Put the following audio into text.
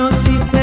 conociste.